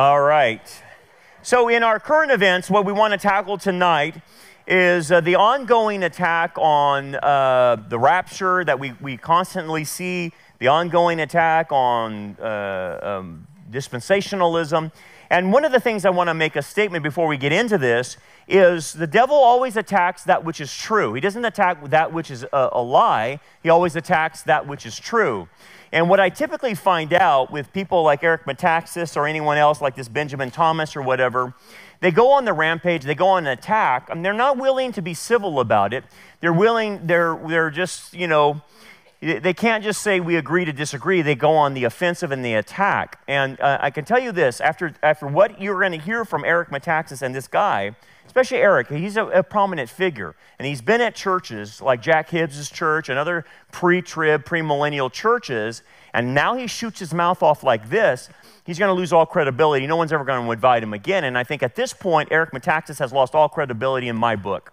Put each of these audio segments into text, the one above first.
All right. So, in our current events, what we want to tackle tonight is uh, the ongoing attack on uh, the rapture that we, we constantly see, the ongoing attack on uh, um, dispensationalism. And one of the things I want to make a statement before we get into this is the devil always attacks that which is true. He doesn't attack that which is a, a lie, he always attacks that which is true. And what I typically find out with people like Eric Metaxas or anyone else like this Benjamin Thomas or whatever, they go on the rampage, they go on an attack, and they're not willing to be civil about it. They're willing, they're, they're just, you know, they can't just say we agree to disagree. They go on the offensive and the attack. And uh, I can tell you this after, after what you're going to hear from Eric Metaxas and this guy, especially Eric, he's a, a, prominent figure. And he's been at churches like Jack Hibbs' church and other pre trib, premillennial churches. And now he shoots his mouth off like this. He's going to lose all credibility. No one's ever going to invite him again. And I think at this point, Eric Metaxas has lost all credibility in my book.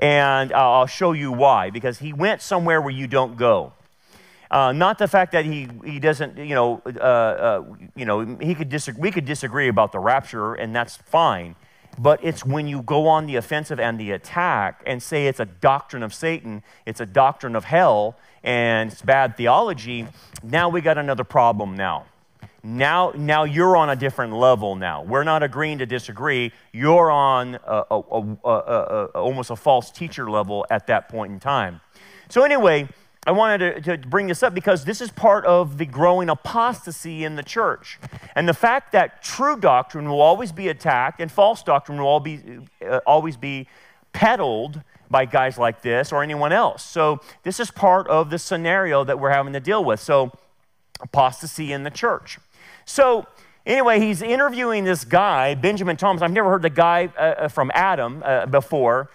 And I'll show you why. Because he went somewhere where you don't go. Uh, not the fact that he, he doesn't, you know, uh, uh, you know, he could disagree, we could disagree about the rapture, and that's fine but it's when you go on the offensive and the attack and say it's a doctrine of Satan, it's a doctrine of hell, and it's bad theology, now we got another problem now. Now, now you're on a different level now. We're not agreeing to disagree. You're on a, a, a, almost a false teacher level at that point in time. So anyway, I wanted to, to, bring this up because this is part of the growing apostasy in the church. And the fact that true doctrine will always be attacked and false doctrine will be, uh, always be peddled by guys like this or anyone else. So, this is part of the scenario that we're having to deal with. So, apostasy in the church. So, anyway, he's interviewing this guy, Benjamin Thomas. I've never heard the guy uh, uh from Adam uh, before.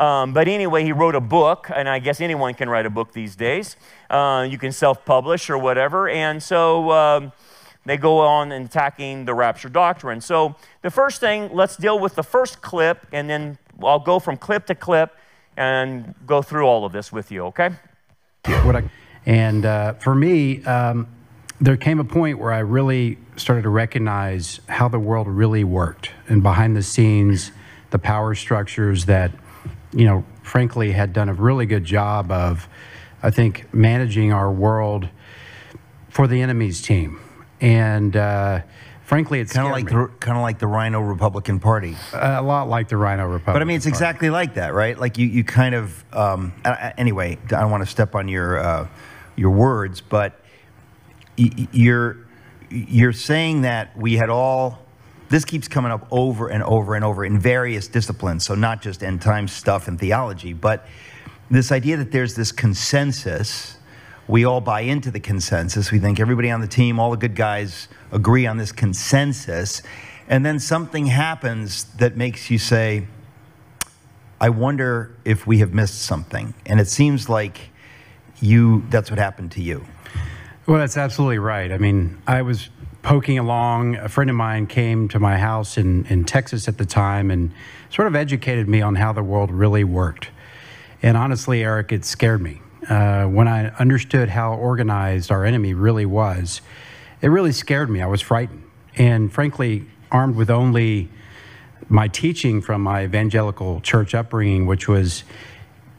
Um, but anyway, he wrote a book, and I guess anyone can write a book these days. Uh, you can self publish or whatever. And so um, they go on attacking the rapture doctrine. So the first thing, let's deal with the first clip, and then I'll go from clip to clip and go through all of this with you, okay? and uh, for me, um, there came a point where I really started to recognize how the world really worked and behind the scenes, the power structures that you know, frankly, had done a really good job of, I think, managing our world for the enemy's team. And uh, frankly, it's kind of like the, kind of like the RINO Republican Party. a lot like the RINO Republican. But I mean, it's exactly Party. like that, right? Like you, you kind of. Um, anyway, I don't want to step on your uh, your words, but you're you're saying that we had all this keeps coming up over and over and over in various disciplines, so not just end time stuff and theology, but this idea that there's this consensus. We all buy into the consensus. We think everybody on the team, all the good guys, agree on this consensus. And then something happens that makes you say, I wonder if we have missed something. And it seems like you that's what happened to you. Well, that's absolutely right. I mean, I was poking along. A friend of mine came to my house in, in Texas at the time and sort of educated me on how the world really worked. And honestly, Eric, it scared me. Uh, when I understood how organized our enemy really was, it really scared me. I was frightened. And frankly, armed with only my teaching from my evangelical church upbringing, which was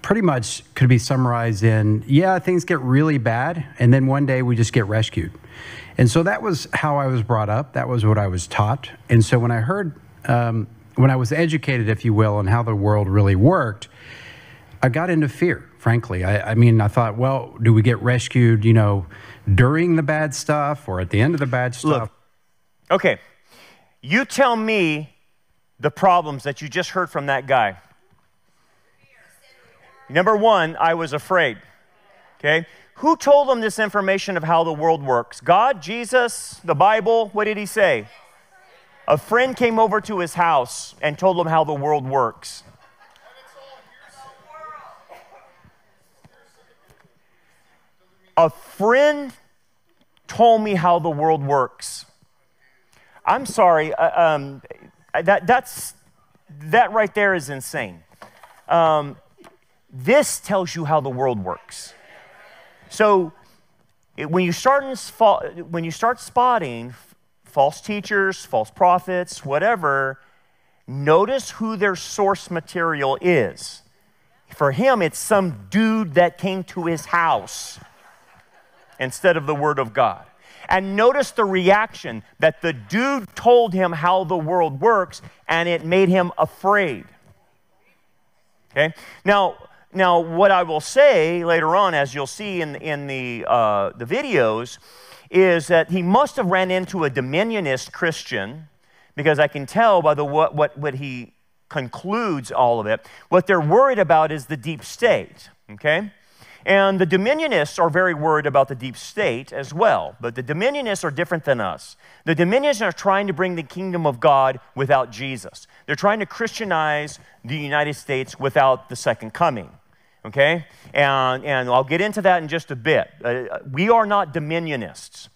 pretty much could be summarized in yeah, things get really bad, and then one day we just get rescued. And so that was how I was brought up. That was what I was taught. And so when I heard, um, when I was educated, if you will, on how the world really worked, I got into fear, frankly. I, I mean, I thought, well, do we get rescued, you know, during the bad stuff or at the end of the bad stuff? Look, okay, you tell me the problems that you just heard from that guy. Number one, I was afraid. Okay? Who told them this information of how the world works? God, Jesus, the Bible? What did he say? A friend came over to his house and told him how the world works. A friend told me how the world works. I'm sorry, uh, um, that, that's, that right there is insane. Um, this tells you how the world works. So when, you start when you start spotting false teachers, false prophets, whatever, notice who their source material is. For him, it's some dude that came to his house instead of the Word of God. And notice the reaction that the dude told him how the world works, and it made him afraid. Okay? Now, now what I will say later on, as you'll see in, in the, uh, the videos, is that he must have ran into a dominionist Christian, because I can tell by the, what, what, what he concludes all of it. What they're worried about is the deep state, okay? And the dominionists are very worried about the deep state as well. But the dominionists are different than us. The dominionists are trying to bring the kingdom of God without Jesus. They're trying to Christianize the United States without the second coming. Okay? And, and I'll get into that in just a bit. Uh, we are not dominionists,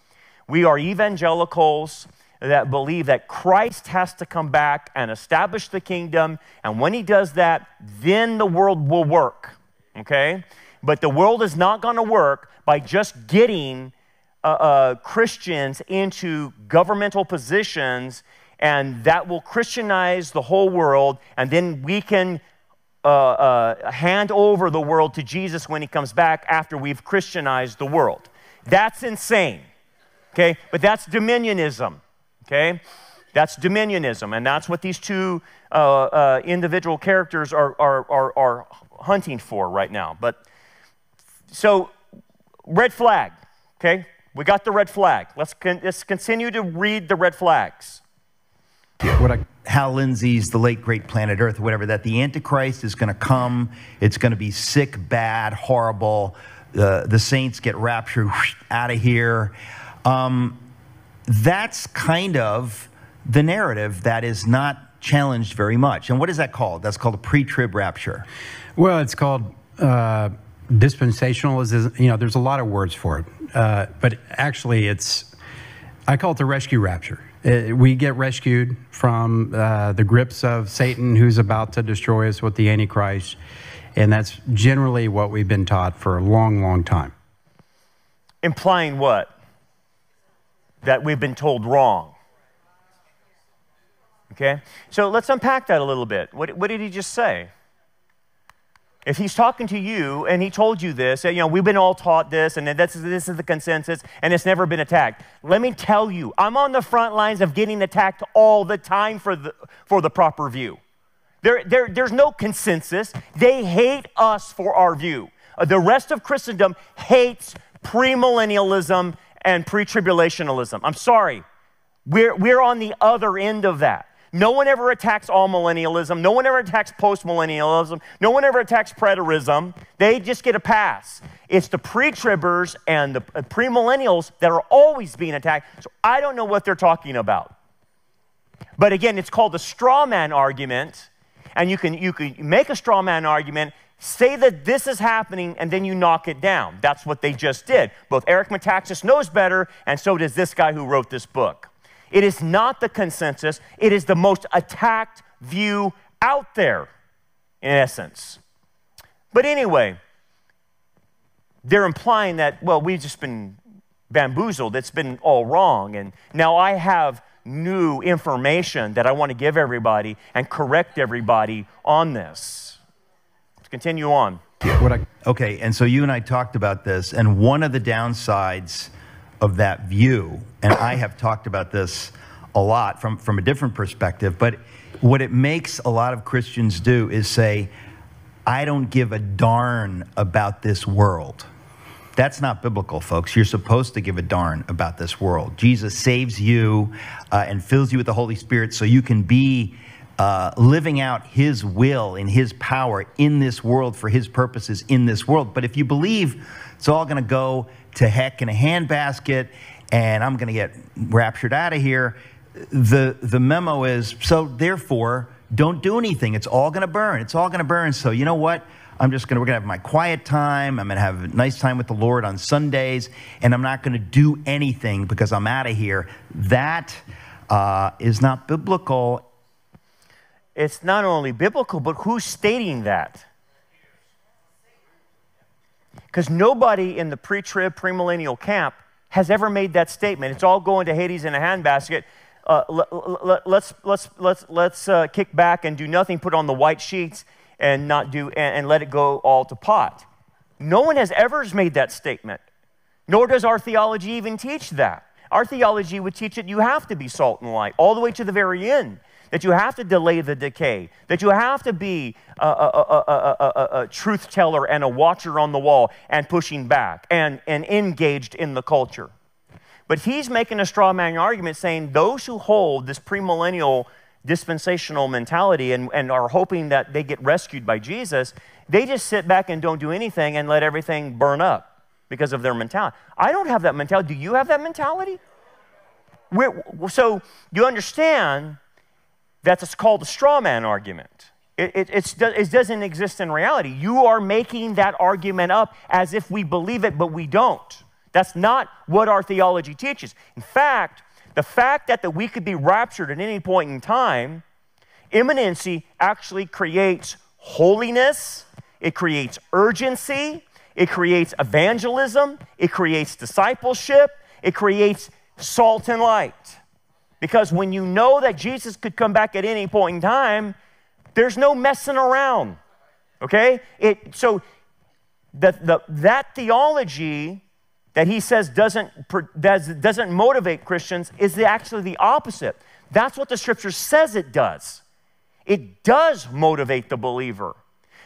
we are evangelicals that believe that Christ has to come back and establish the kingdom. And when he does that, then the world will work. Okay? But the world is not going to work by just getting uh, uh, Christians into governmental positions, and that will Christianize the whole world, and then we can uh, uh, hand over the world to Jesus when he comes back after we've Christianized the world. That's insane, okay? But that's dominionism, okay? That's dominionism, and that's what these two uh, uh, individual characters are, are, are, are hunting for right now. But so, red flag, okay? We got the red flag. Let's, con- let's continue to read the red flags. What I, Hal Lindsey's The Late Great Planet Earth, or whatever, that the Antichrist is going to come. It's going to be sick, bad, horrible. Uh, the saints get raptured out of here. Um, that's kind of the narrative that is not challenged very much. And what is that called? That's called a pre trib rapture. Well, it's called. Uh dispensational is, you know, there's a lot of words for it, uh, but actually, it's I call it the rescue rapture. Uh, we get rescued from uh, the grips of Satan, who's about to destroy us with the Antichrist, and that's generally what we've been taught for a long, long time. Implying what? That we've been told wrong. Okay? So let's unpack that a little bit. What, what did he just say? If he's talking to you and he told you this, you know, we've been all taught this and this is, this is the consensus and it's never been attacked. Let me tell you, I'm on the front lines of getting attacked all the time for the, for the proper view. There, there, there's no consensus. They hate us for our view. Uh, the rest of Christendom hates premillennialism and pre tribulationalism. I'm sorry. We're, we're on the other end of that. No one ever attacks amillennialism. No one ever attacks postmillennialism. No one ever attacks preterism. They just get a pass. It's the pre-tribbers and the uh, premillennials that are always being attacked. So I don't know what they're talking about. But again, it's called the straw man argument. And you can, you can make a straw man argument, say that this is happening, and then you knock it down. That's what they just did. Both Eric Metaxas knows better, and so does this guy who wrote this book. It is not the consensus, it is the most attacked view out there, in essence. But anyway, they're implying that, well, we've just been bamboozled, it's been all wrong, and now I have new information that I want to give everybody and correct everybody on this. Let's continue on. okay, and so you and I talked about this, and one of the downsides of that view, and I have talked about this a lot from, from a different perspective, but what it makes a lot of Christians do is say, I don't give a darn about this world. That's not biblical, folks. You're supposed to give a darn about this world. Jesus saves you uh, and fills you with the Holy Spirit so you can be uh, living out His will and His power in this world for His purposes in this world. But if you believe it's all going to go to heck in a handbasket and I'm going to get raptured out of here. The, the memo is so, therefore, don't do anything. It's all going to burn. It's all going to burn. So, you know what? I'm just going to, we're going to have my quiet time. I'm going to have a nice time with the Lord on Sundays, and I'm not going to do anything because I'm out of here. That uh, is not biblical. It's not only biblical, but who's stating that? Because nobody in the pre trib, premillennial camp has ever made that statement. It's all going to Hades in a handbasket. Uh, let, us let's let's let's let's uh, kick back and do nothing. Put on the white sheets and not do and, and let it go all to pot. No one has ever made that statement. Nor does our theology even teach that. Our theology would teach that you have to be salt and light all the way to the very end, that you have to delay the decay, that you have to be a, a, a, a truth teller and a watcher on the wall and pushing back and, and engaged in the culture. But he's making a straw man argument saying those who hold this premillennial dispensational mentality and, and are hoping that they get rescued by Jesus, they just sit back and don't do anything and let everything burn up because of their mentality. I don't have that mentality. Do you have that mentality? We're, so you understand that's called a straw man argument. It, it, it, doesn't exist in reality. You are making that argument up as if we believe it, but we don't. That's not what our theology teaches. In fact, the fact that, that we could be raptured at any point in time, imminency actually creates holiness, it creates urgency, it creates evangelism, it creates discipleship, it creates salt and light. Because when you know that Jesus could come back at any point in time, there's no messing around. Okay? It, so the, the, that theology that he says doesn't, does, doesn't motivate Christians is the, actually the opposite. That's what the scripture says it does. It does motivate the believer.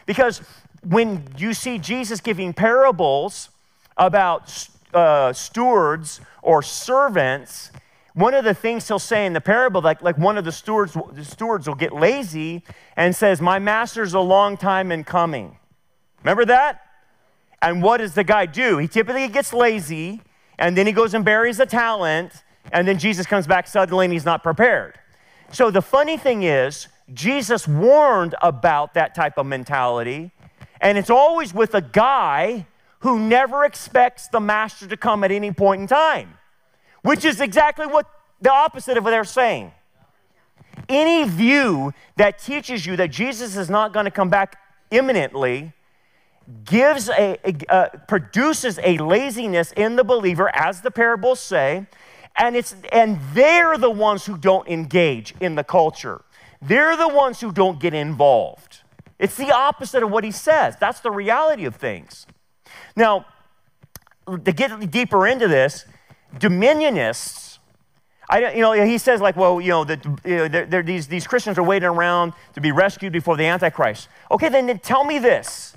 Because when you see Jesus giving parables about uh, stewards or servants, one of the things he'll say in the parable, like, like one of the stewards, the stewards will get lazy and says, My master's a long time in coming. Remember that? And what does the guy do? He typically gets lazy and then he goes and buries the talent, and then Jesus comes back suddenly and he's not prepared. So the funny thing is, Jesus warned about that type of mentality and it's always with a guy who never expects the master to come at any point in time, which is exactly what the opposite of what they're saying. Any view that teaches you that Jesus is not going to come back imminently gives a, uh, produces a laziness in the believer, as the parables say, and it's and they're the ones who don't engage in the culture. They're the ones who don't get involved. It's the opposite of what he says. That's the reality of things. Now, to get deeper into this, dominionists, I, don't you know, he says like, well, you know, that you know, these, these Christians are waiting around to be rescued before the Antichrist. Okay, then, then tell me this.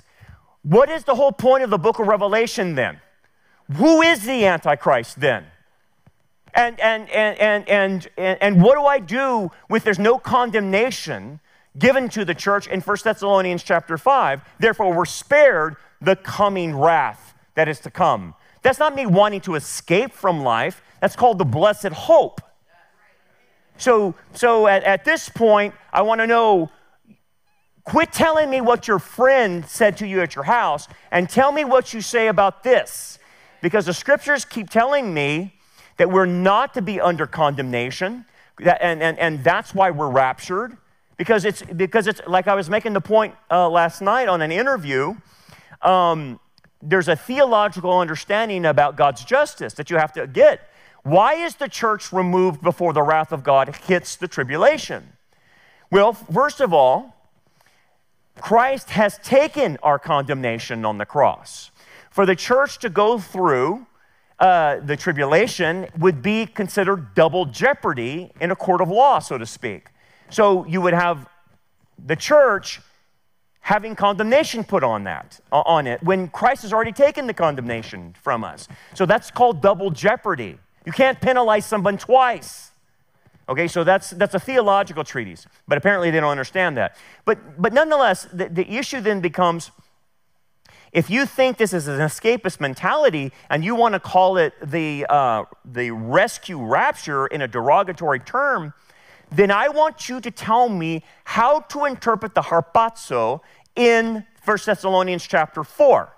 What is the whole point of the book of Revelation then? Who is the Antichrist then? And, and, and, and, and, and, and what do I do with there's no condemnation given to the church in 1 Thessalonians chapter 5. Therefore, we're spared the coming wrath that is to come. That's not me wanting to escape from life. That's called the blessed hope. So, so at, at this point, I want to know quit telling me what your friend said to you at your house and tell me what you say about this. Because the scriptures keep telling me that we're not to be under condemnation, and, and, and that's why we're raptured. Because it's, because it's like I was making the point uh, last night on an interview, um, there's a theological understanding about God's justice that you have to get. Why is the church removed before the wrath of God hits the tribulation? Well, first of all, Christ has taken our condemnation on the cross. For the church to go through uh, the tribulation would be considered double jeopardy in a court of law, so to speak. So you would have the church having condemnation put on that on it when Christ has already taken the condemnation from us. So that's called double jeopardy. You can't penalize someone twice. Okay, so that's that's a theological treatise, but apparently they don't understand that. But but nonetheless, the, the issue then becomes if you think this is an escapist mentality and you want to call it the uh, the rescue rapture in a derogatory term, then I want you to tell me how to interpret the harpazo in 1 Thessalonians chapter 4.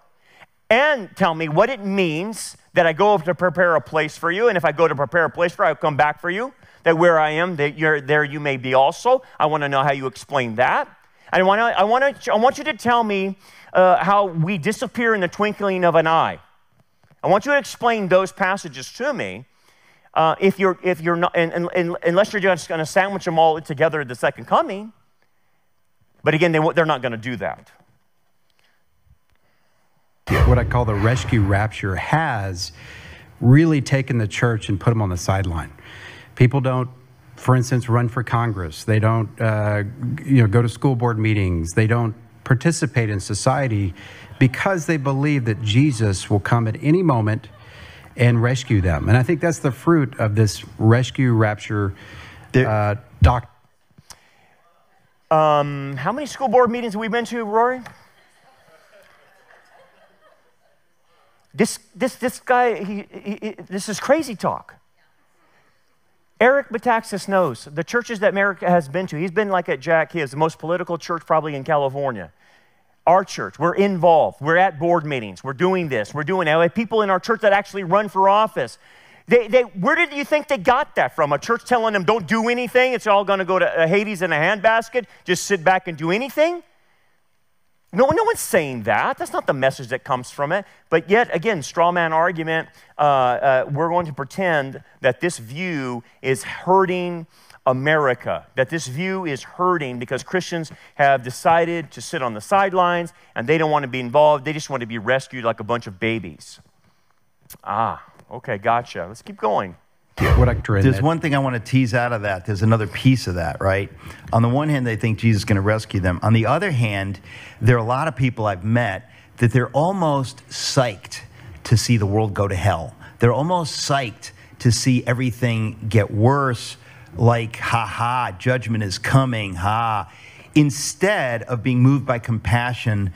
And tell me what it means that I go to prepare a place for you. And if I go to prepare a place for you, I'll come back for you. That where I am, that you're there you may be also. I want to know how you explain that. I want, to, I want, to, I want you to tell me uh, how we disappear in the twinkling of an eye. I want you to explain those passages to me. Uh, if you're, if you're not, and, and, and unless you're just going to sandwich them all together at the second coming. But again, they, they're not going to do that. What I call the rescue rapture has really taken the church and put them on the sideline. People don't, for instance, run for Congress. They don't, uh, you know, go to school board meetings. They don't participate in society because they believe that Jesus will come at any moment and rescue them. And I think that's the fruit of this rescue rapture uh, doctrine. Um, how many school board meetings have we been to, Rory? This, this, this guy, he, he, he, this is crazy talk. Eric Metaxas knows the churches that Eric has been to. He's been like at Jack Hibbs, the most political church probably in California. Our church, we're involved. We're at board meetings. We're doing this. We're doing that. We have people in our church that actually run for office. They, they, where did you think they got that from? A church telling them, don't do anything? It's all going to go to Hades in a handbasket? Just sit back and do anything? No, no one's saying that. That's not the message that comes from it. But yet, again, straw man argument, uh, uh, we're going to pretend that this view is hurting America, that this view is hurting because Christians have decided to sit on the sidelines and they don't want to be involved. They just want to be rescued like a bunch of babies. Ah, okay, gotcha. Let's keep going. What I, There's one thing I want to tease out of that. There's another piece of that, right? On the one hand, they think Jesus is going to rescue them. On the other hand, there are a lot of people I've met that they're almost psyched to see the world go to hell. They're almost psyched to see everything get worse, like, ha ha, judgment is coming, ha. Instead of being moved by compassion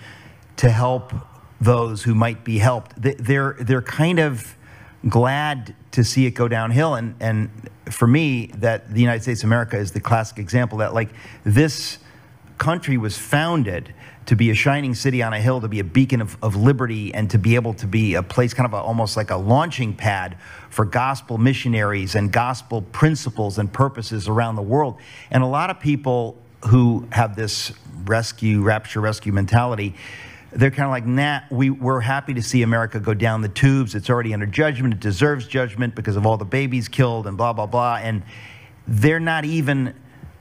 to help those who might be helped, they're, they're kind of glad to see it go downhill. And, and for me, that the United States of America is the classic example that, like, this country was founded to be a shining city on a hill, to be a beacon of, of liberty, and to be able to be a place kind of a, almost like a launching pad for gospel missionaries and gospel principles and purposes around the world. And a lot of people who have this rescue, rapture, rescue mentality, they're kind of like, nah, we, we're happy to see America go down the tubes. It's already under judgment. It deserves judgment because of all the babies killed and blah, blah, blah. And they're not even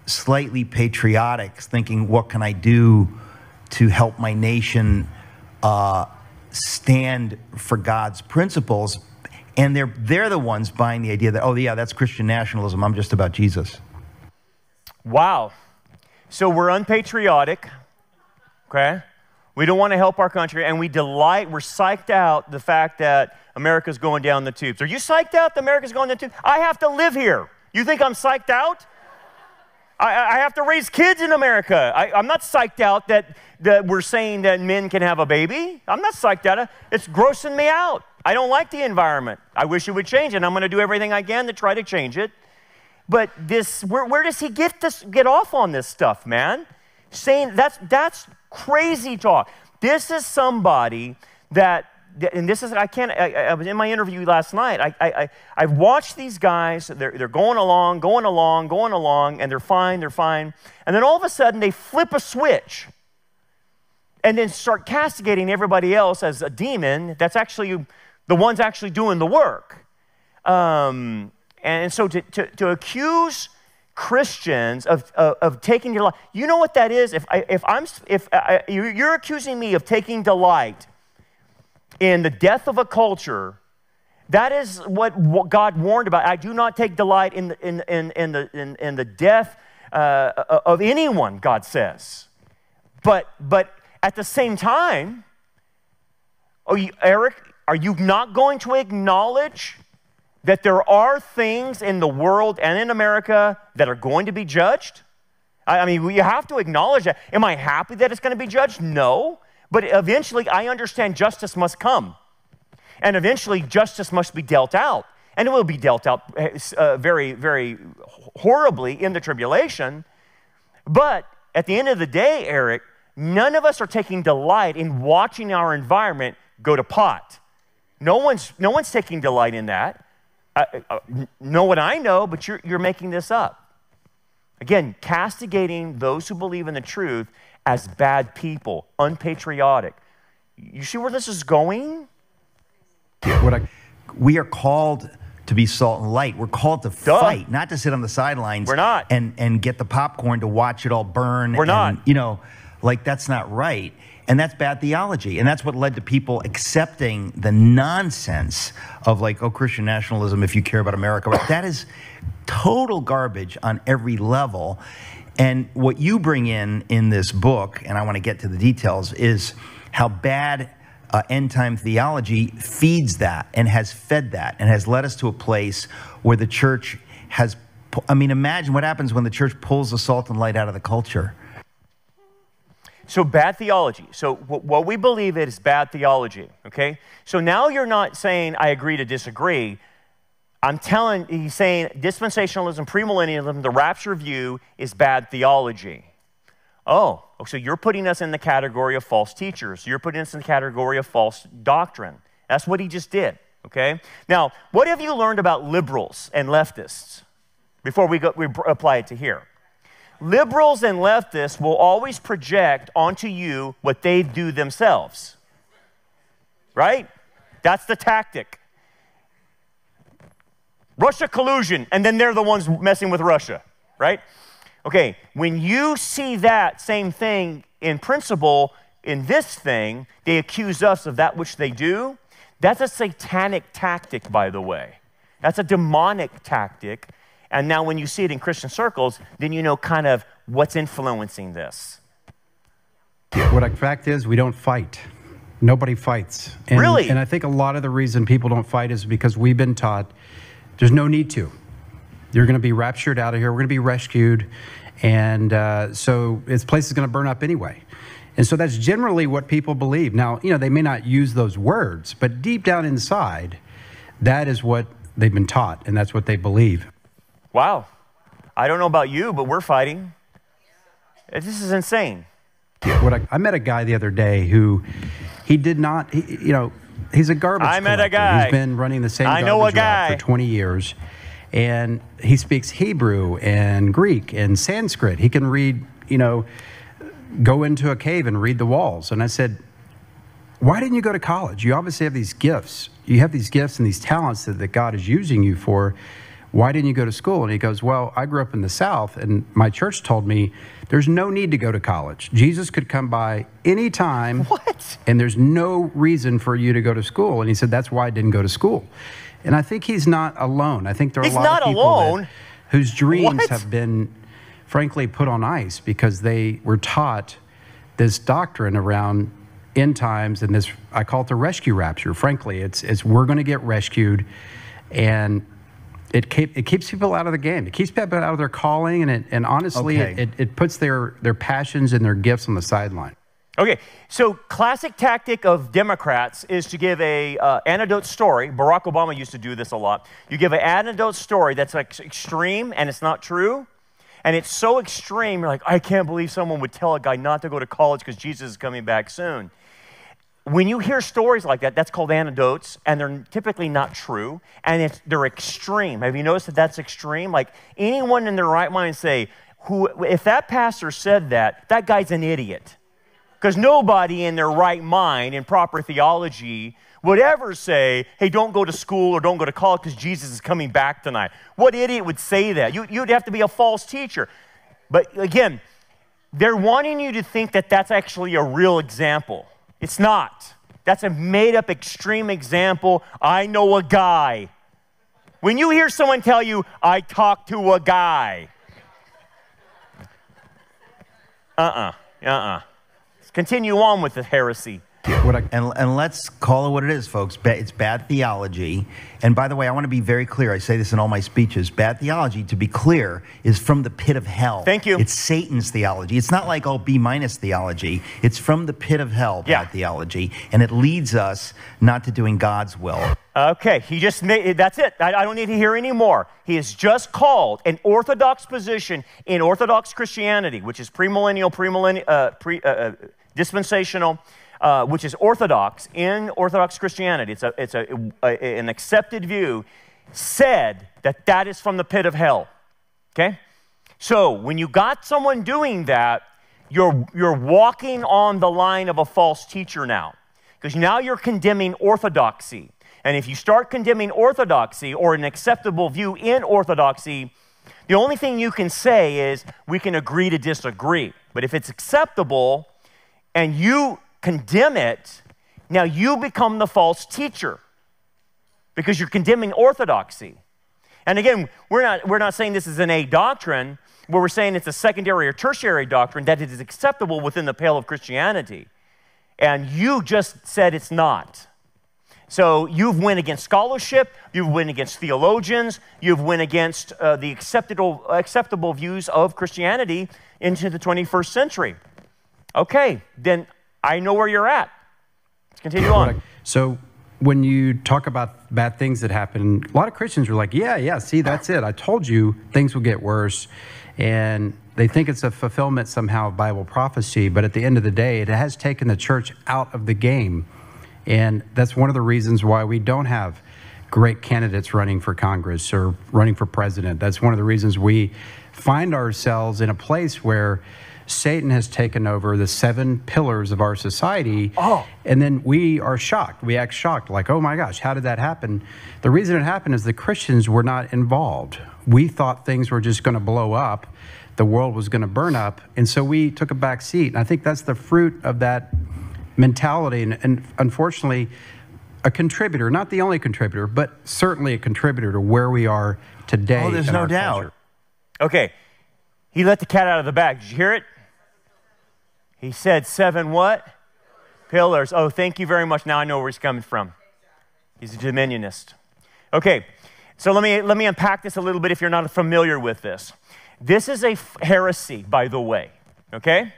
slightly patriotic, thinking, what can I do to help my nation uh, stand for God's principles? And they're, they're the ones buying the idea that, oh, yeah, that's Christian nationalism. I'm just about Jesus. Wow. So we're unpatriotic, okay? We don't want to help our country, and we delight, we're psyched out the fact that America's going down the tubes. Are you psyched out that America's going down the tubes? I have to live here. You think I'm psyched out? I, I have to raise kids in America. I, am not psyched out that, that we're saying that men can have a baby. I'm not psyched out. It's grossing me out. I don't like the environment. I wish it would change, and I'm going to do everything I can to try to change it. But this, where, where does he get this, get off on this stuff, man? Saying that's that's Crazy talk. This is somebody that, and this is, I can't, I, I was in my interview last night. I, I, I watched these guys, they're, they're going along, going along, going along, and they're fine, they're fine. And then all of a sudden they flip a switch and then start castigating everybody else as a demon that's actually the one's actually doing the work. Um, and so to, to, to accuse Christians of, of, of, taking delight. You know what that is? If, I, if, I'm, if I, you're accusing me of taking delight in the death of a culture, that is what God warned about. I do not take delight in the, in, in, in the, in, in the death uh, of anyone, God says. But, but at the same time, are you, Eric, are you not going to acknowledge that there are things in the world and in America that are going to be judged? I, mean, you have to acknowledge that. Am I happy that it's going to be judged? No. But eventually, I understand justice must come. And eventually, justice must be dealt out. And it will be dealt out uh, very, very horribly in the tribulation. But at the end of the day, Eric, none of us are taking delight in watching our environment go to pot. No one's, no one's taking delight in that. I, I know what I know, but you're, you're making this up. Again, castigating those who believe in the truth as bad people, unpatriotic. You see where this is going? What I, we are called to be salt and light. We're called to Duh. fight, not to sit on the sidelines. We're not. And and get the popcorn to watch it all burn. We're and, not. You know, like that's not right. And that's bad theology. And that's what led to people accepting the nonsense of like, oh, Christian nationalism, if you care about America. That is total garbage on every level. And what you bring in in this book, and I want to get to the details, is how bad uh, end time theology feeds that and has fed that and has led us to a place where the church has. I mean, imagine what happens when the church pulls the salt and light out of the culture. So bad theology. So what we believe is bad theology. Okay. So now you're not saying I agree to disagree. I'm telling. He's saying dispensationalism, premillennialism, the rapture view is bad theology. Oh, so you're putting us in the category of false teachers. You're putting us in the category of false doctrine. That's what he just did. Okay. Now, what have you learned about liberals and leftists? Before we go, we apply it to here. Liberals and leftists will always project onto you what they do themselves. Right? That's the tactic. Russia collusion, and then they're the ones messing with Russia, right? Okay, when you see that same thing in principle in this thing, they accuse us of that which they do. That's a satanic tactic, by the way. That's a demonic tactic. And now, when you see it in Christian circles, then you know kind of what's influencing this. What the fact is, we don't fight. Nobody fights. And, Really? And I think a lot of the reason people don't fight is because we've been taught there's no need to. You're going to be raptured out of here. We're going to be rescued. And uh, so this place is going to burn up anyway. And so that's generally what people believe. Now, you know, they may not use those words, but deep down inside, that is what they've been taught, and that's what they believe. Wow. I don't know about you, but we're fighting. This is insane. What I, I met a guy the other day who he did not, he, you know, he's a garbage I met a guy. He's been running the same I know a guy. for 20 years. And he speaks Hebrew and Greek and Sanskrit. He can read, you know, go into a cave and read the walls. And I said, why didn't you go to college? You obviously have these gifts. You have these gifts and these talents that, that God is using you for. Why didn't you go to school? And he goes, Well, I grew up in the South, and my church told me there's no need to go to college. Jesus could come by any time, What? and there's no reason for you to go to school. And he said, That's why I didn't go to school. And I think he's not alone. I think there are He's a lot not of people alone. that, whose dreams What? have been, frankly, put on ice because they were taught this doctrine around end times and this I call it the rescue rapture. Frankly, it's it's we're going to get rescued, and it keep, it keeps people out of the game. It keeps people out of their calling, and it and honestly, Okay. it, it, it puts their their passions and their gifts on the sideline. Okay, so classic tactic of Democrats is to give a uh, anecdote story. Barack Obama used to do this a lot. You give an anecdote story that's like extreme and it's not true, and it's so extreme. You're like, I can't believe someone would tell a guy not to go to college because Jesus is coming back soon. When you hear stories like that, that's called anecdotes, and they're typically not true, and they're extreme. Have you noticed that that's extreme? Like anyone in their right mind say, who, if that pastor said that, that guy's an idiot. Because nobody in their right mind, in proper theology, would ever say, hey, don't go to school or don't go to college because Jesus is coming back tonight. What idiot would say that? You, you'd have to be a false teacher. But again, they're wanting you to think that that's actually a real example. It's not. That's a made up extreme example. I know a guy. When you hear someone tell you, I talked to a guy, uh uh-uh, uh, uh Continue on with the heresy. What I, And, and let's call it what it is, folks. It's bad theology. And by the way, I want to be very clear. I say this in all my speeches. Bad theology, to be clear, is from the pit of hell. Thank you. It's Satan's theology. It's not like, oh, B minus theology. It's from the pit of hell, bad Yeah. theology. And it leads us not to doing God's will. Okay, he just made that's it. I, I don't need to hear any more. He has just called an orthodox position in Orthodox Christianity, which is premillennial, premillennial, uh, pre, uh, uh, dispensational, uh, which is orthodox in Orthodox Christianity. It's, a, it's a, a- an accepted view, said that that is from the pit of hell. Okay? So when you got someone doing that, you're, you're walking on the line of a false teacher now. Because now you're condemning orthodoxy. And if you start condemning orthodoxy or an acceptable view in orthodoxy, the only thing you can say is we can agree to disagree. But if it's acceptable and you condemn it, now you become the false teacher because you're condemning orthodoxy. And again, we're not, we're not saying this is an A doctrine, but we're saying it's a secondary or tertiary doctrine that it is acceptable within the pale of Christianity. And you just said it's not. So you've went against scholarship, you've went against theologians, you've went against uh, the acceptable, acceptable views of Christianity into the 21st century. Okay, then I know where you're at. Let's continue on. So when you talk about bad things that happen, a lot of Christians are like, yeah, yeah, see, that's it. I told you things will get worse. And they think it's a fulfillment somehow of Bible prophecy, but at the end of the day, it has taken the church out of the game and that's one of the reasons why we don't have great candidates running for Congress or running for president. That's one of the reasons we find ourselves in a place where Satan has taken over the seven pillars of our society. Oh. And then we are shocked. We act shocked, like, oh my gosh, how did that happen? The reason it happened is the Christians were not involved. We thought things were just going to blow up, the world was going to burn up. And so we took a back seat. And I think that's the fruit of that mentality, and, and unfortunately, a contributor, not the only contributor, but certainly a contributor to where we are today. Oh, there's no doubt. Culture. Okay, he let the cat out of the bag. Did you hear it? He said seven what? Pillars. Oh, thank you very much. Now I know where he's coming from. He's a dominionist. Okay, so let me, let me unpack this a little bit if you're not familiar with this. This is a heresy, by the way, okay?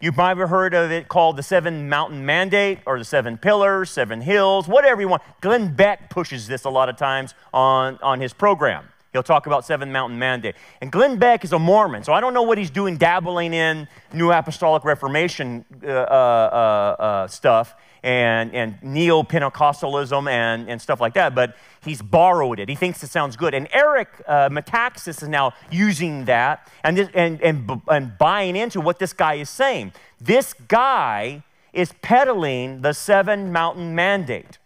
You might have heard of it called the Seven Mountain Mandate or the Seven Pillars, Seven Hills, whatever you want. Glenn Beck pushes this a lot of times on, on his program. He'll talk about Seven Mountain Mandate. And Glenn Beck is a Mormon, so I don't know what he's doing dabbling in New Apostolic Reformation uh, uh, uh, uh stuff and, and neo Pentecostalism and, and stuff like that, but he's borrowed it. He thinks it sounds good. And Eric uh, Metaxas is now using that and, this, and, and, and buying into what this guy is saying. This guy is peddling the seven mountain mandate.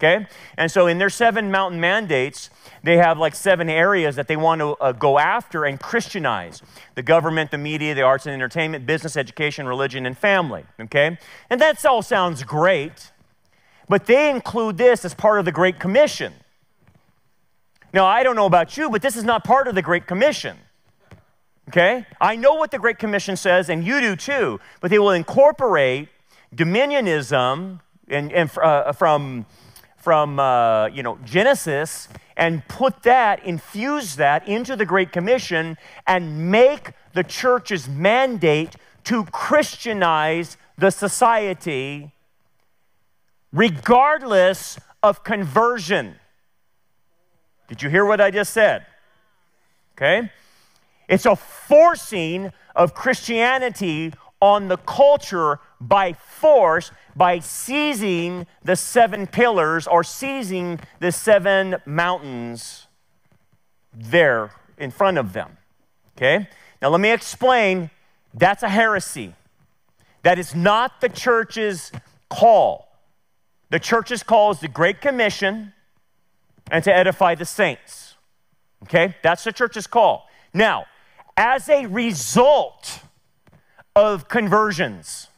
Okay? And so in their seven mountain mandates, they have like seven areas that they want to uh, go after and Christianize the government, the media, the arts and entertainment, business, education, religion, and family. Okay? And that all sounds great, but they include this as part of the Great Commission. Now, I don't know about you, but this is not part of the Great Commission. Okay? I know what the Great Commission says, and you do too, but they will incorporate dominionism and, and uh, from from uh, you know Genesis and put that, infuse that into the Great Commission and make the church's mandate to Christianize the society regardless of conversion. Did you hear what I just said? Okay? It's a forcing of Christianity on the culture by force by seizing the seven pillars or seizing the seven mountains there in front of them. Okay? Now, let me explain that's a heresy. That is not the church's call. The church's call is the Great Commission and to edify the saints. Okay? That's the church's call. Now, as a result of conversions,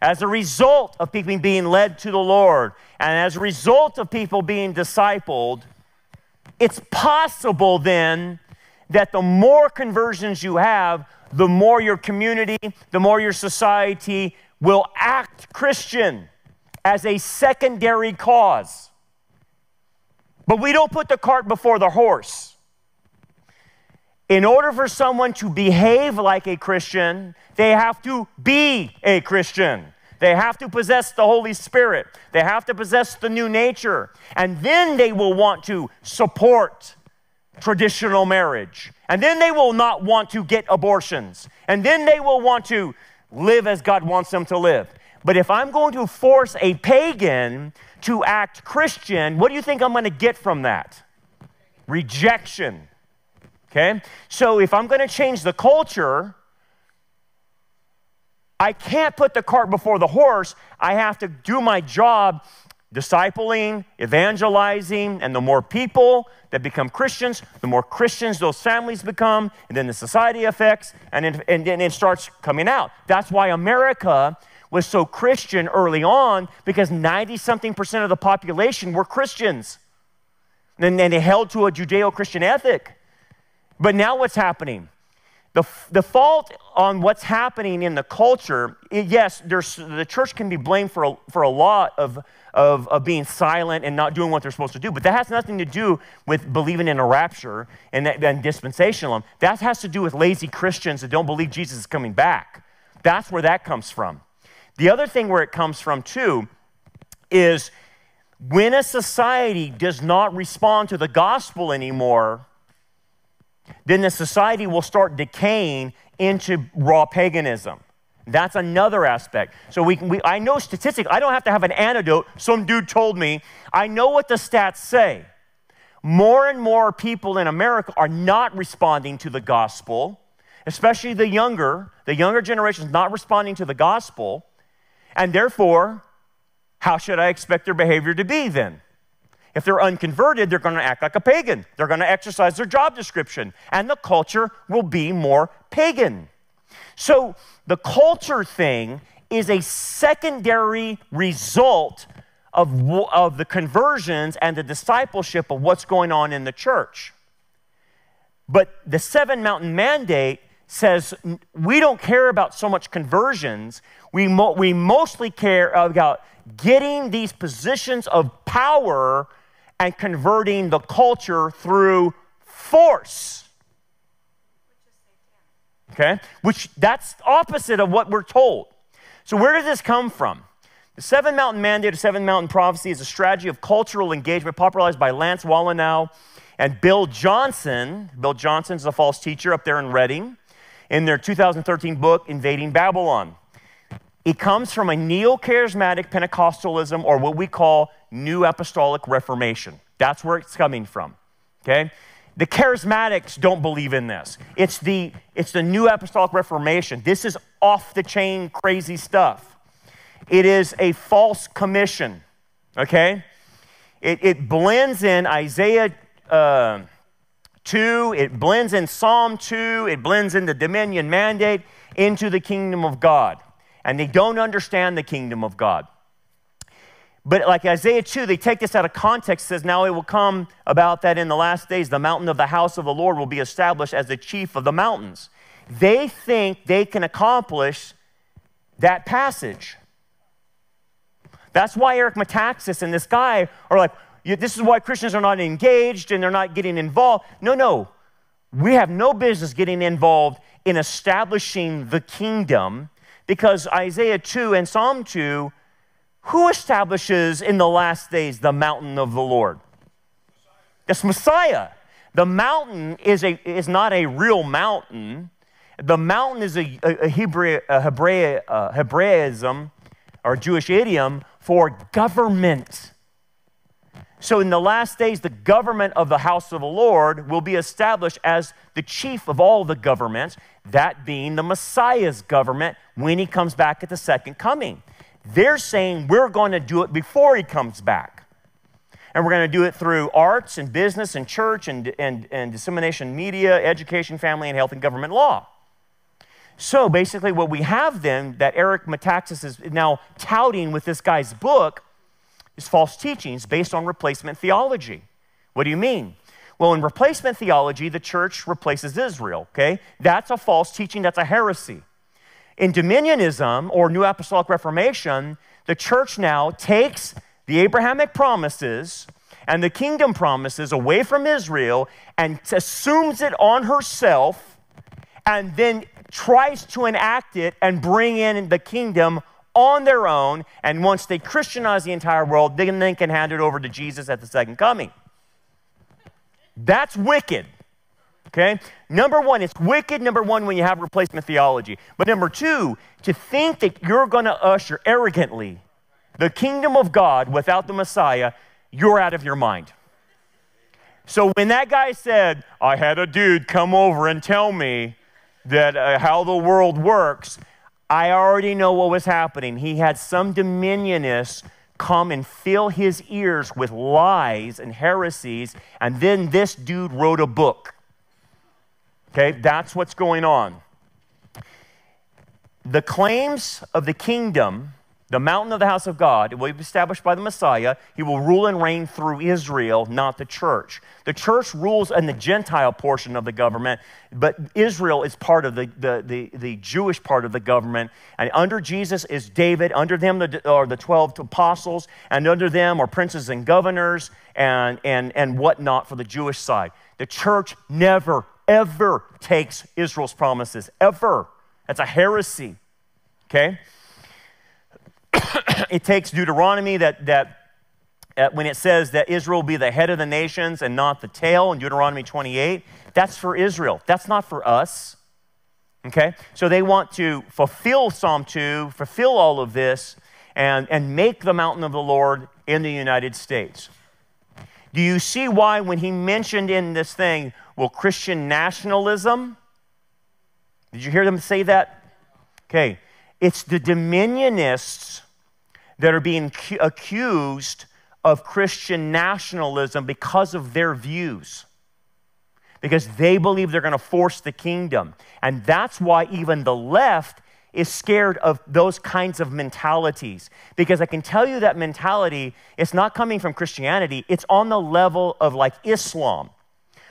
as a result of people being led to the Lord, and as a result of people being discipled, it's possible then that the more conversions you have, the more your community, the more your society will act Christian as a secondary cause. But we don't put the cart before the horse. In order for someone to behave like a Christian, they have to be a Christian. They have to possess the Holy Spirit. They have to possess the new nature. And then they will want to support traditional marriage. And then they will not want to get abortions. And then they will want to live as God wants them to live. But if I'm going to force a pagan to act Christian, what do you think I'm going to get from that? Rejection. Okay? So if I'm going to change the culture, I can't put the cart before the horse. I have to do my job discipling, evangelizing, and the more people that become Christians, the more Christians those families become, and then the society affects, and then, and it starts coming out. That's why America was so Christian early on, because 90 something percent of the population were Christians. And, and they held to a Judeo Christian ethic. But now what's happening? The, the fault on what's happening in the culture, yes, the church can be blamed for a, for a lot of, of, of being silent and not doing what they're supposed to do, but that has nothing to do with believing in a rapture and, and dispensationalism. That has to do with lazy Christians that don't believe Jesus is coming back. That's where that comes from. The other thing where it comes from, too, is when a society does not respond to the gospel anymore, then the society will start decaying into raw paganism. That's another aspect. So we, we, I know statistics. I don't have to have an antidote. Some dude told me. I know what the stats say. More and more people in America are not responding to the gospel, especially the younger. The younger generation is not responding to the gospel. And therefore, how should I expect their behavior to be then? If they're unconverted, they're going to act like a pagan. They're going to exercise their job description, and the culture will be more pagan. So, the culture thing is a secondary result of, of the conversions and the discipleship of what's going on in the church. But the seven mountain mandate says we don't care about so much conversions, we, mo- we mostly care about getting these positions of power and converting the culture through force. Okay? Which that's opposite of what we're told. So where does this come from? The Seven Mountain Mandate or Seven Mountain Prophecy is a strategy of cultural engagement popularized by Lance Wallnau and Bill Johnson. Bill Johnson is a false teacher up there in Redding in their 2013 book, Invading Babylon. It comes from a neo charismatic Pentecostalism or what we call New Apostolic Reformation. That's where it's coming from. Okay? The charismatics don't believe in this. It's the, it's the New Apostolic Reformation. This is off the chain, crazy stuff. It is a false commission. Okay? It, it blends in Isaiah uh, 2, it blends in Psalm 2, it blends in the dominion mandate into the kingdom of God and they don't understand the kingdom of God. But like Isaiah 2, they take this out of context, says, Now it will come about that in the last days the mountain of the house of the Lord will be established as the chief of the mountains. They think they can accomplish that passage. That's why Eric Metaxas and this guy are like, this is why Christians are not engaged and they're not getting involved. No, no. We have no business getting involved in establishing the kingdom because Isaiah 2 and Psalm 2, who establishes in the last days the mountain of the Lord? It's Messiah. The mountain is, a, is not a real mountain. The mountain is a, a, Hebrew, a uh, Hebraism or Jewish idiom for government. So, in the last days, the government of the house of the Lord will be established as the chief of all the governments, that being the Messiah's government when he comes back at the second coming. They're saying we're going to do it before he comes back. And we're going to do it through arts and business and church and, and, and dissemination media, education, family, and health and government law. So basically, what we have then that Eric Metaxas is now touting with this guy's book is false teachings based on replacement theology. What do you mean? Well, in replacement theology, the church replaces Israel, okay? That's a false teaching, that's a heresy. In dominionism or New Apostolic Reformation, the church now takes the Abrahamic promises and the kingdom promises away from Israel and assumes it on herself and then tries to enact it and bring in the kingdom on their own, and once they Christianize the entire world, then they can hand it over to Jesus at the second coming. That's wicked. Okay? Number one, it's wicked, number one, when you have replacement theology. But number two, to think that you're going to usher arrogantly the kingdom of God without the Messiah, you're out of your mind. So when that guy said, I had a dude come over and tell me that uh, how the world works, I already know what was happening. He had some dominionists come and fill his ears with lies and heresies, and then this dude wrote a book. Okay, that's what's going on. The claims of the kingdom the mountain of the house of God, it will be established by the Messiah. He will rule and reign through Israel, not the church. The church rules in the Gentile portion of the government, but Israel is part of the, the, the, the Jewish part of the government. And under Jesus is David. Under them are the 12 apostles, and under them are princes and governors and, and, and whatnot for the Jewish side. The church never, ever takes Israel's promises, ever. That's a heresy. Okay? it takes Deuteronomy that, that uh, when it says that Israel be the head of the nations and not the tail in Deuteronomy 28, that's for Israel. That's not for us. Okay? So they want to fulfill Psalm 2, fulfill all of this, and, and make the mountain of the Lord in the United States. Do you see why, when he mentioned in this thing, well, Christian nationalism? Did you hear them say that? Okay. It's the dominionists that are being accused of Christian nationalism because of their views. Because they believe they're going to force the kingdom. And that's why even the left is scared of those kinds of mentalities. Because I can tell you that mentality is not coming from Christianity, it's on the level of like Islam,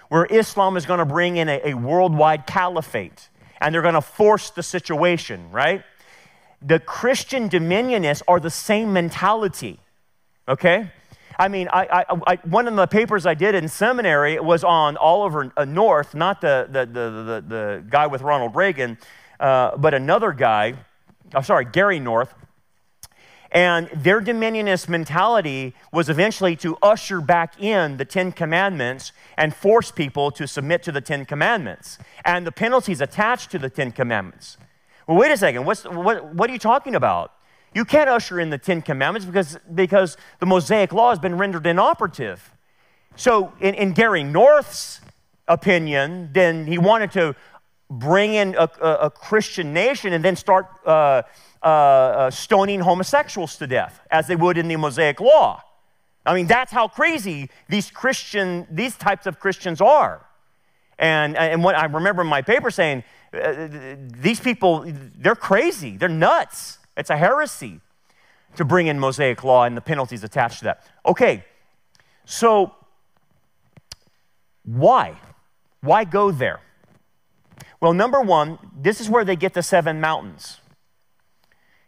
where Islam is going to bring in a, a worldwide caliphate and they're going to force the situation, right? The Christian dominionists are the same mentality, okay? I mean, I, I, I, one of the papers I did in seminary was on Oliver uh, North, not the, the, the, the, the guy with Ronald Reagan, uh, but another guy, oh, sorry, Gary North. And their dominionist mentality was eventually to usher back in the Ten Commandments and force people to submit to the Ten Commandments and the penalties attached to the Ten Commandments. Well, wait a second. What's, what, what are you talking about? You can't usher in the Ten Commandments because, because the Mosaic Law has been rendered inoperative. So, in, in Gary North's opinion, then he wanted to bring in a, a, a Christian nation and then start uh, uh, uh, stoning homosexuals to death, as they would in the Mosaic Law. I mean, that's how crazy these Christian, these types of Christians are. And, and what I remember in my paper saying, uh, these people, they're crazy. They're nuts. It's a heresy to bring in Mosaic law and the penalties attached to that. Okay, so why? Why go there? Well, number one, this is where they get the seven mountains.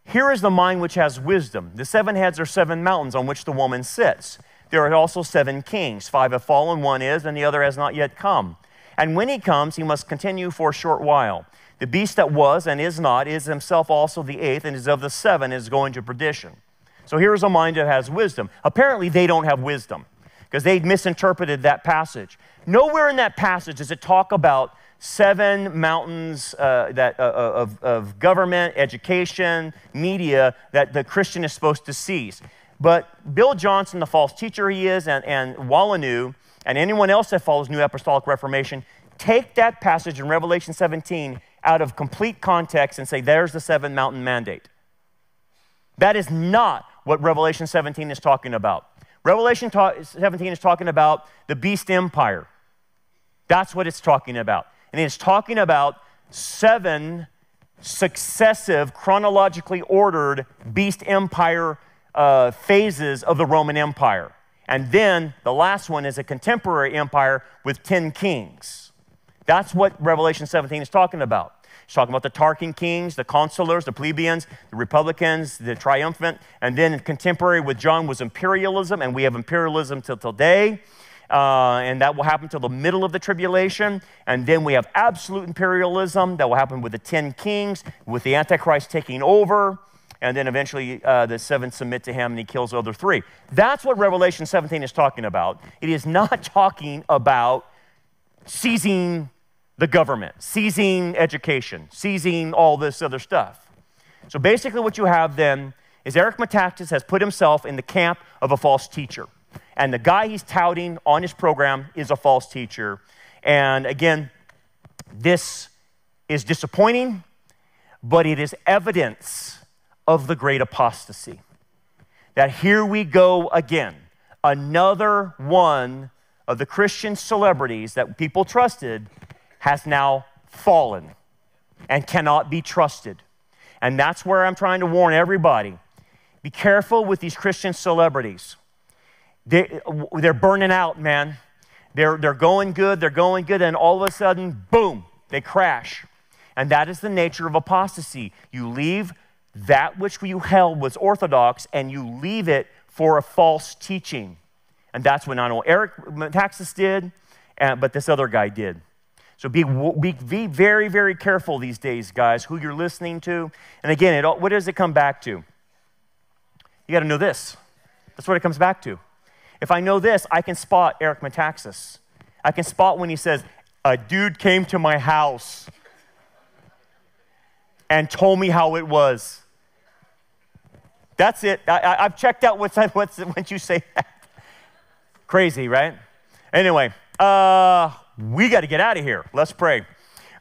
Here is the mind which has wisdom. The seven heads are seven mountains on which the woman sits. There are also seven kings. Five have fallen, one is, and the other has not yet come. And when he comes, he must continue for a short while. The beast that was and is not is himself also the eighth, and is of the seven, is going to perdition. So here's a mind that has wisdom. Apparently, they don't have wisdom because they misinterpreted that passage. Nowhere in that passage does it talk about seven mountains uh, that, uh, uh of, of government, education, media that the Christian is supposed to seize. But Bill Johnson, the false teacher he is, and, and Wallnau, and anyone else that follows New Apostolic Reformation, take that passage in Revelation 17 out of complete context and say, there's the seven mountain mandate. That is not what Revelation 17 is talking about. Revelation 17 is talking about the beast empire. That's what it's talking about. And it's talking about seven successive, chronologically ordered beast empire uh, phases of the Roman Empire. And then the last one is a contemporary empire with 10 kings. That's what Revelation 17 is talking about. It's talking about the Tarquin kings, the consulars, the plebeians, the republicans, the triumphant. And then contemporary with John was imperialism, and we have imperialism till today. Uh, and that will happen till the middle of the tribulation. And then we have absolute imperialism that will happen with the 10 kings, with the Antichrist taking over and then eventually uh, the seven submit to him and he kills the other three. That's what Revelation 17 is talking about. It is not talking about seizing the government, seizing education, seizing all this other stuff. So basically, what you have then is Eric Metaxas has put himself in the camp of a false teacher. And the guy he's touting on his program is a false teacher. And again, this is disappointing, but it is evidence of the great apostasy. that here we go again. Another one of the Christian celebrities that people trusted has now fallen and cannot be trusted. And that's where I'm trying to warn everybody. Be careful with these Christian celebrities. They, they're burning out, man. They're, they're going good, they're going good, and all of a sudden, boom, they crash. And that is the nature of apostasy. You leave that which you held was orthodox and you leave it for a false teaching. And that's what not only Eric Metaxas did, but this other guy did. So be, be, very, very careful these days, guys, who you're listening to. And again, it, what does it come back to? You got to know this. That's what it comes back to. If I know this, I can spot Eric Metaxas. I can spot when he says, A dude came to my house and told me how it was. That's it. I, have checked out what's, what's when you say. Crazy, right? Anyway, uh, we got to get out of here. Let's pray.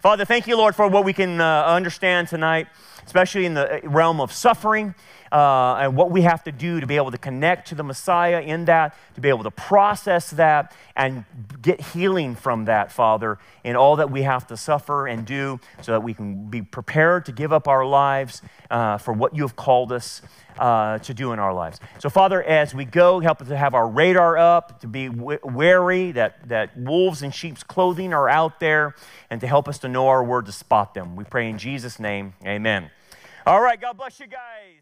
Father, thank you, Lord, for what we can uh, understand tonight, especially in the realm of suffering uh, and what we have to do to be able to connect to the Messiah in that, to be able to process that and get healing from that, Father, in all that we have to suffer and do so that we can be prepared to give up our lives uh, for what you have called us. Uh, to do in our lives. So, Father, as we go, help us to have our radar up, to be wary that, that wolves in sheep's clothing are out there, and to help us to know our word to spot them. We pray in Jesus' name. Amen. All right, God bless you guys.